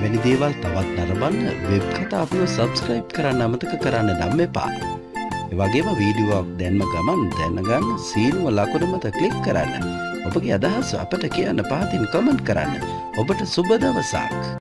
මෙවැනි දේවල් තවත් නරබන්න වෙබ් කතා අපිව සබස්ක්‍රයිබ් කරන්න අමතක කරන්න නම් එපා. එවගේම වීඩියෝවක් දැන්ම ගමන් දැනගන්න සීනුව ලකුණ මත කලික් කරන්න. ඔබගේ අදහස් අපට කියන්න පාතින් කමෙන්ට් කරන්න. ඔබට සුබ දවසක්.